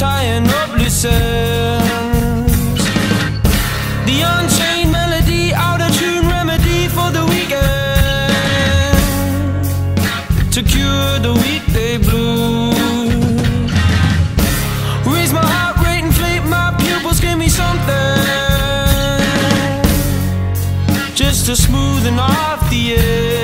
Tying up loose ends, The unchained melody, out of tune remedy for the weekend to cure the weekday blues. Raise my heart rate, inflate my pupils, give me something just to smoothen off the edge.